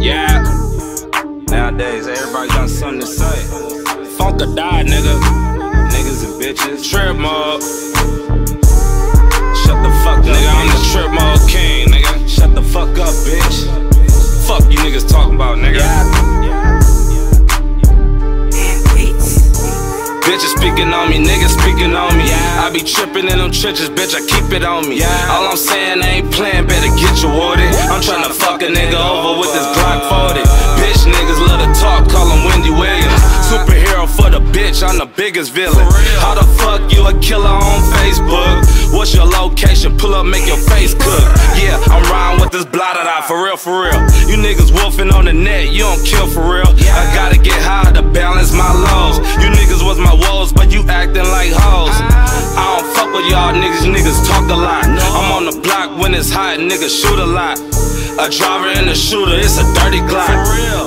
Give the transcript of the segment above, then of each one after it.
Yeah. Nowadays, everybody got something to say. Funk or die, nigga. Niggas and bitches. Trip mode. Bitches speaking on me, niggas speaking on me. I be tripping in them trenches, bitch, I keep it on me. All I'm saying, I ain't playing, better get your water. I'm tryna fuck a nigga over with this Glock 40. Bitch niggas love to talk, call him Wendy Williams. Superhero for the bitch, I'm the biggest villain. How the fuck you a killer on Facebook? What's your location? Pull up, make your face cook. Yeah, I'm riding with this blotted eye, for real, for real. You niggas wolfing on the net, you don't kill for real. I gotta y'all niggas, niggas talk a lot. I'm on the block when it's hot, niggas shoot a lot. A driver and a shooter, it's a dirty Glock.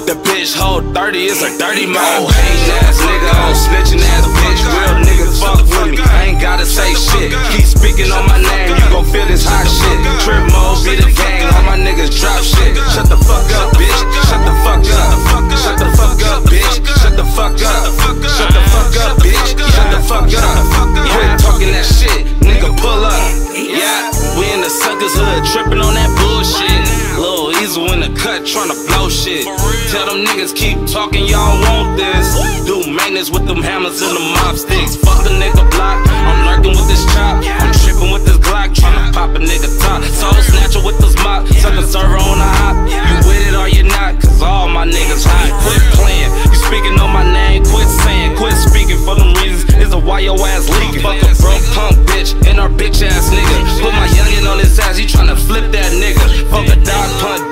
The bitch hold 30, it's a dirty mouth. Hating ass nigga on snitching ass bitch. Real nigga fuck with me. I ain't gotta say shit. Keep speaking on my name, you gon' feel this hot shit. Trip mode, be the gang, all my niggas drop shit. Shut the fuck up, bitch. Shut the fuck up. Shut the fuck up, bitch. Shut the fuck up. Shut the fuck up, bitch. Shut the fuck up. The cut, tryna blow shit. Tell them niggas keep talking, y'all want this. Do maintenance with them hammers and the mop sticks. Fuck a nigga block, I'm lurking with this chop. I'm tripping with this Glock, tryna pop a nigga top. Soul snatcher with this mop, suck a server on a hop. You with it or you not, cause all my niggas hot. Quit playing, you speaking on my name, quit saying, quit speaking for them reasons. Is a why your ass leaking. Fuck a broke punk bitch and our bitch ass nigga. Put my youngin' on his ass, he tryna flip that nigga. Fuck a dog punt,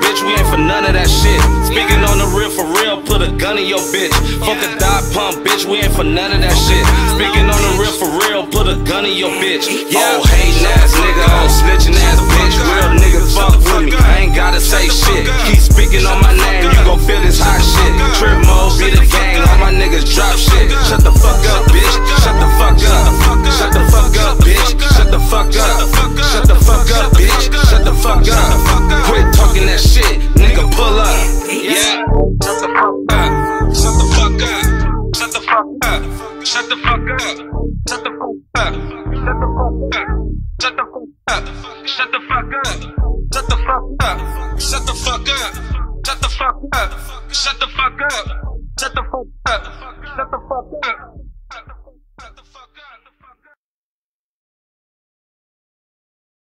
of that shit. Speaking on the real for real, put a gun in your bitch. Fuck a dog pump, bitch, we ain't for none of that shit. Speaking on the real for real, put a gun in your bitch. Yeah, oh, hating ass nigga on snitching ass bitch. Up. Shut the fuck up. Shut the fuck up. Shut the fuck up. Shut the fuck up. Shut the fuck up. Shut the fuck up. Shut the fuck up. Shut the fuck up. Shut the fuck up. Shut the fuck up.